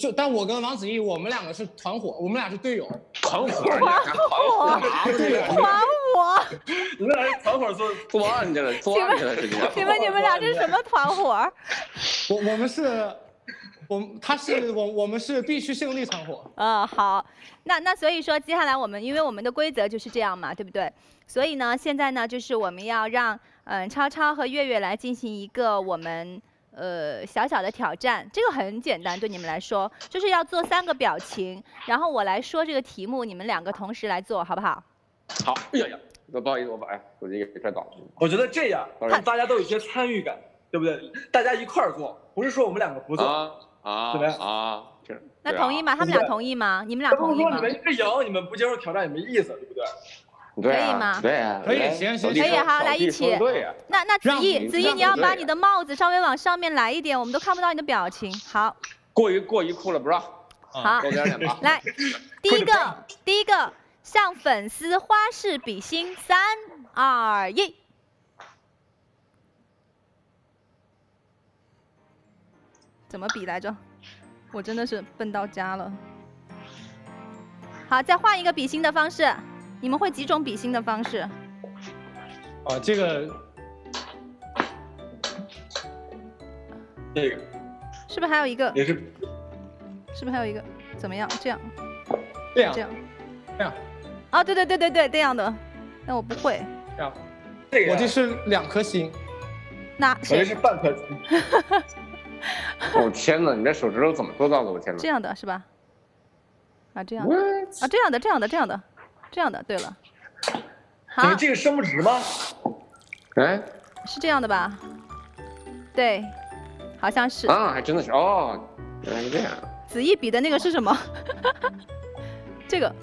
就但我跟王子异，我们两个是团伙，我们俩是队友。团伙，团伙，团伙，你们俩是团伙做作案去了，作案去了，实际上。你们你们俩这是什么团伙？我我们是，我他是我我们是必须胜利团伙。嗯，好，那那所以说接下来我们因为我们的规则就是这样嘛，对不对？所以呢，现在呢就是我们要让嗯超超和月月来进行一个我们。呃，小小的挑战，这个很简单，对你们来说，就是要做三个表情，然后我来说这个题目，你们两个同时来做，好不好？好，哎呀呀，那不好意思，我把哎手机给摔倒了。我觉得这样让大家都有一些参与感，对不对？大家一块儿做，不是说我们两个不做啊啊，怎么样啊？那同意吗？他们俩同意吗？你们俩同意吗？你们一个赢，你们不接受挑战也没意思，对不对？可以吗？对啊，可以，行行，可以，好，来一起。那那子毅，子毅，你要把你的帽子稍微往上面来一点，我们都看不到你的表情。好，过于过于酷了，不让？好，来，第一个，第一个，向粉丝花式比心，三二一，怎么比来着？我真的是笨到家了。好，再换一个比心的方式。你们会几种比心的方式？啊，这个，这个，是不是还有一个？也是，是不是还有一个？怎么样？这样？这样？这样？这样？啊，对对对对对，这样的。但我不会。这样。这个。我这是两颗心。那谁是半颗心？我 天哪！你这手指头怎么做到的？我天哪！这样的是吧？啊，这样的。啊，这样的，这样的，这样的。这样的，对了，你们这个伸不直吗？哎，是这样的吧？对，好像是。啊，还真的是哦，原来是这样。子毅比的那个是什么？这个。